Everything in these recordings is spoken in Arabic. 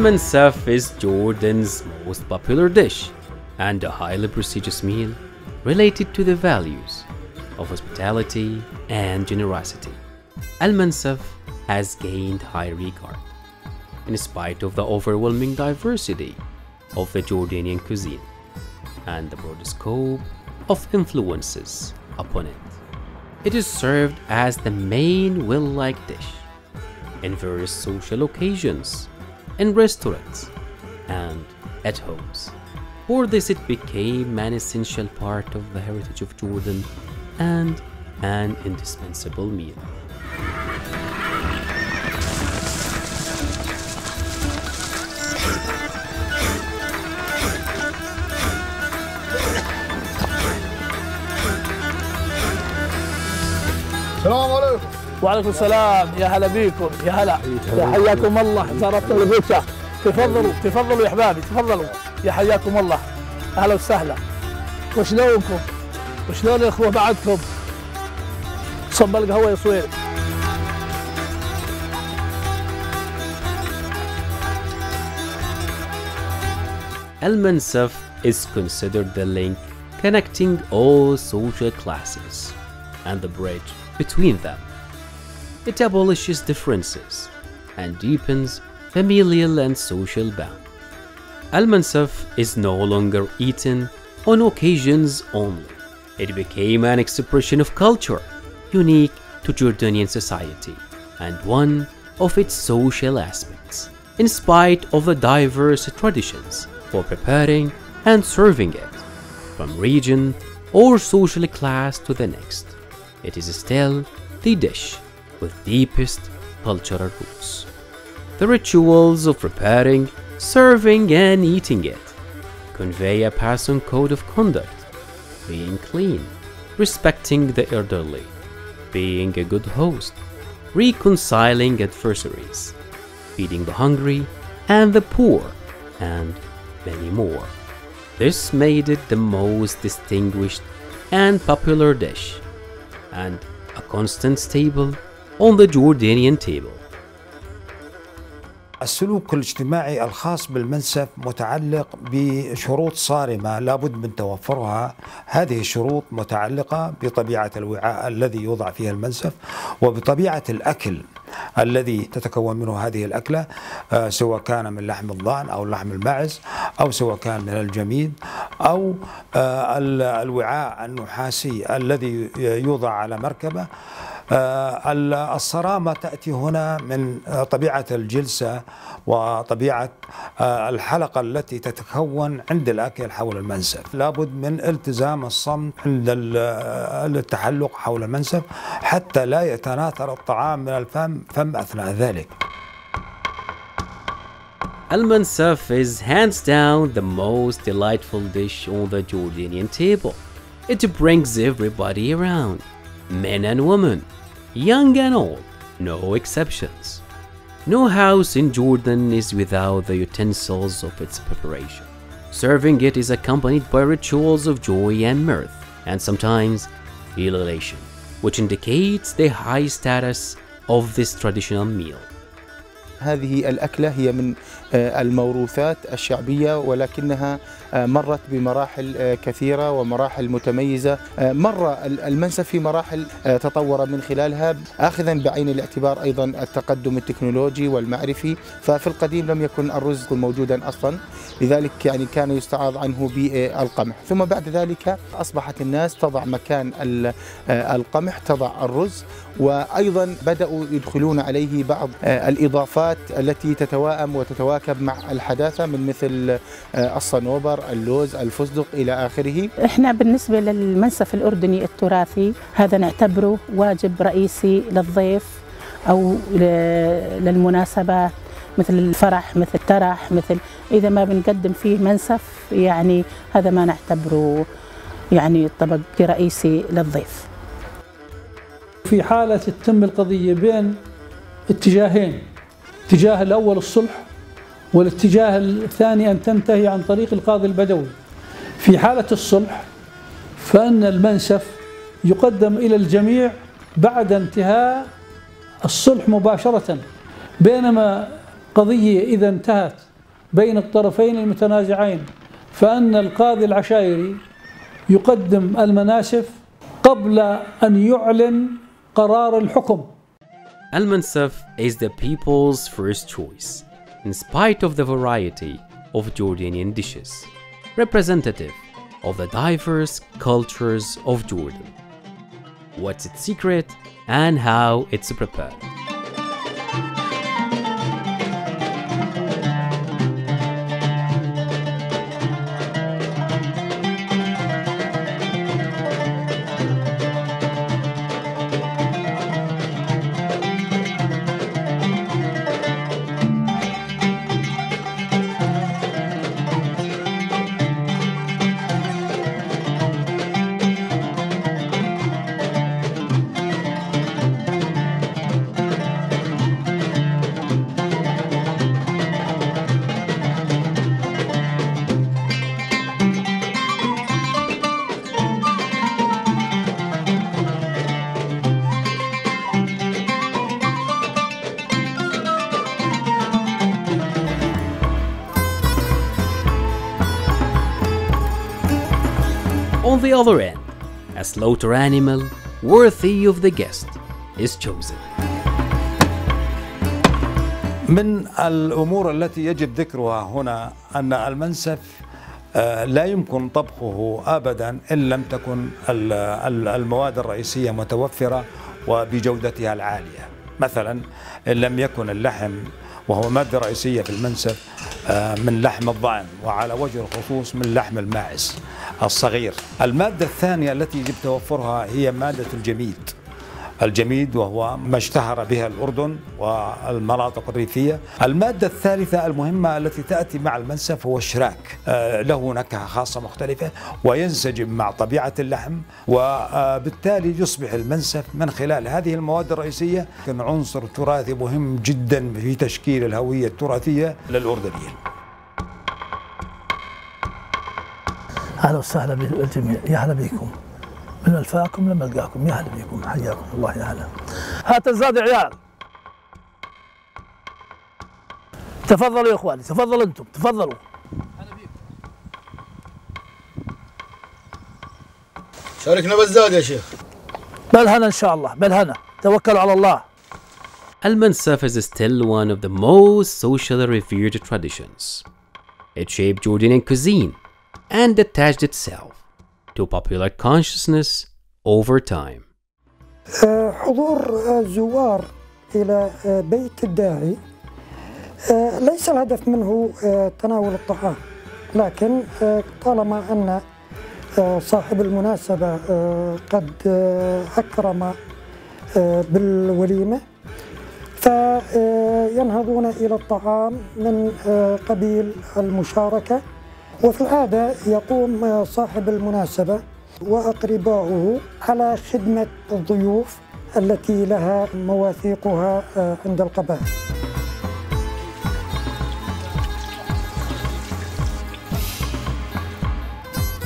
Al-Mansaf is Jordan's most popular dish and a highly prestigious meal related to the values of hospitality and generosity. Al-Mansaf has gained high regard in spite of the overwhelming diversity of the Jordanian cuisine and the broad scope of influences upon it. It is served as the main well-liked dish in various social occasions, in restaurants, and at homes. For this, it became an essential part of the heritage of Jordan and an indispensable meal. وعليكم السلام. يا هلا بيكم. يا هلا. يا حياكم الله. زارتنا البوشة تفضلوا. تفضلوا يا احبابي تفضلوا. يا حياكم الله. أهلا وسهلا. وشلونكم؟ وشلون الاخوه بعدكم؟ صب القهوة يا صوير Al-Mansaf is considered the link connecting all social classes and the bridge between them. It abolishes differences and deepens familial and social bonds. Al-Mansaf is no longer eaten on occasions only. It became an expression of culture unique to Jordanian society and one of its social aspects, in spite of the diverse traditions for preparing and serving it, from region or social class to the next. It is still the dish with deepest cultural roots. The rituals of preparing, serving, and eating it convey a passing code of conduct, being clean, respecting the elderly, being a good host, reconciling adversaries, feeding the hungry and the poor, and many more. This made it the most distinguished and popular dish, and a constant staple on the Jordanian table. السلوك الاجتماعي الخاص بالمنسف متعلق بشروط صارمة لابد من توفرها هذه الشروط متعلقة بطبيعة الوعاء الذي يوضع فيه المنسف وبطبيعة الأكل الذي تتكون منه هذه الأكلة آه، سواء كان من لحم الضأن أو لحم الماعز أو سواء كان من الجميد أو آه، ال- الوعاء النحاسي الذي يوضع على مركبة الصرامة تأتي هنا من آه، طبيعة الجلسة وطبيعة آه، الحلقة التي تتكون عند الأكل حول المنسف. لابد من التزام الصمت عند ال- آه، التحلق حول المنسف حتى لا يتناثر الطعام من الفم فم أثناء ذلك. Al-Mansaf is hands down the most delightful dish on the Jordanian table. It brings everybody around, men and women, young and old, no exceptions. No house in Jordan is without the utensils of its preparation. Serving it is accompanied by rituals of joy and mirth, and sometimes elation, which indicates the high status of this traditional meal. هذه الأكلة هي من آه، الموروثات الشعبية ولكنها آه، مرت بمراحل آه، كثيرة ومراحل متميزة. مر ال- المنسف في مراحل تطور من خلالها آخذا بعين الاعتبار أيضا التقدم التكنولوجي والمعرفي. ففي القديم لم يكن الرز موجودا أصلا لذلك يعني كان يستعاض عنه بالقمح ثم بعد ذلك أصبحت الناس تضع مكان ال- القمح تضع الرز وأيضا بدأوا يدخلون عليه بعض آه، الإضافات التي تتواءم وتتواكب مع الحداثة من مثل آه، الصنوبر اللوز الفستق إلى آخره؟ إحنا بالنسبة للمنسف الأردني التراثي هذا نعتبره واجب رئيسي للضيف أو للمناسبات مثل الفرح مثل الترح مثل إذا ما بنقدم فيه منسف يعني هذا ما نعتبره يعني طبق رئيسي للضيف. في حالة تتم القضية بين اتجاهين اتجاه الأول الصلح والاتجاه الثاني أن تنتهي عن طريق القاضي البدوي. في حالة الصلح فإن المنسف يقدم إلى الجميع بعد انتهاء الصلح مباشرة بينما قضية إذا انتهت بين الطرفين المتنازعين فأن القاضي العشائري يقدم المناسف قبل أن يعلن قرار الحكم. Al-Mansaf is the people's first choice, in spite of the variety of Jordanian dishes, representative of the diverse cultures of Jordan. What's its secret and how it's prepared? On the other end, a slaughter animal worthy of the guest is chosen. من الأمور التي يجب ذكرها هنا أن المنسف آه، لا يمكن طبخه ابدا إن لم تكن ال- ال- المواد الرئيسية متوفرة وبجودتها العالية. مثلا إن لم يكن اللحم وهو مادة رئيسية في المنسف آه، من لحم الضأن وعلى وجه الخصوص من لحم الماعز الصغير. المادة الثانية التي يجب توفرها هي مادة الجميد. الجميد وهو ما اشتهر بها الأردن والمناطق الريفية المادة الثالثة المهمة التي تأتي مع المنسف هو الشراك آه، له نكهة خاصة مختلفة وينسجم مع طبيعة اللحم وبالتالي يصبح المنسف من خلال هذه المواد الرئيسية عنصر تراثي مهم جدا في تشكيل الهوية التراثية للأردنيين أهلا وسهلا بالجميع يا هلا بكم. من ألفاكم لما ألقاكم. يا هلا بكم. حياكم الله يا هلا. هات الزاد يا عيال. تفضلوا يا إخواني. تفضلوا أنتم. تفضلوا. شاركنا بالزاد يا شيخ. بالهنا إن شاء الله. بالهنا توكلوا على الله. Al-Mansaf is still one of the most socially revered traditions. It shaped Jordanian cuisine. And attached itself to popular consciousness over time. حضور الزوار إلى بيت الداعي ليس الهدف منه تناول الطعام لكن طالما أن صاحب المناسبة قد أكرم بالوليمة فينهضون إلى الطعام من قبيل المشاركة وفي العادة يقوم صاحب المناسبة وأقرباؤه على خدمة الضيوف التي لها مواثيقها عند القبائل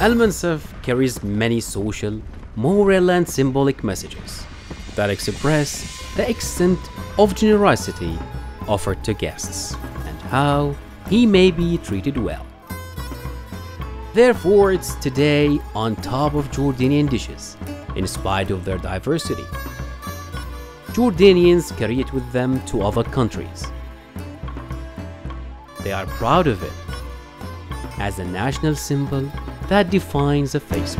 Al-Mansaf carries many social, moral and symbolic messages that express the extent of generosity offered to guests and how he may be treated well. Therefore, it's today on top of Jordanian dishes, in spite of their diversity. Jordanians carry it with them to other countries. They are proud of it as a national symbol that defines a face.